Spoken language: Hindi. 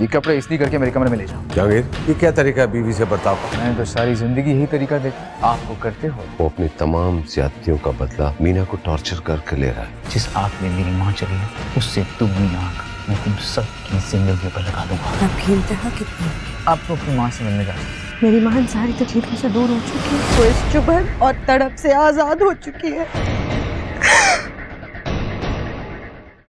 ये कपड़े इसलिए करके मेरे कमरे में ले जाओ। जहांगीर ये क्या तरीका है बीवी से बर्ताव का मैंने तो सारी ज़िंदगी यही तरीका देखा आपको करते हो। वो अपनी तमाम ज्यादतियों का बदला मीना को टॉर्चर करके ले रहा है। जिस आग में मेरी माँ चली है उससे दुगनी आग मैं तुम सबकी ज़िंदगी पर लगा दूँगा। आपको अपनी माँ से मिलने जा मेरी माँ सारी तकलीफों से दूर हो चुकी है। वो इस चुभन और तड़प से आज़ाद हो चुकी है।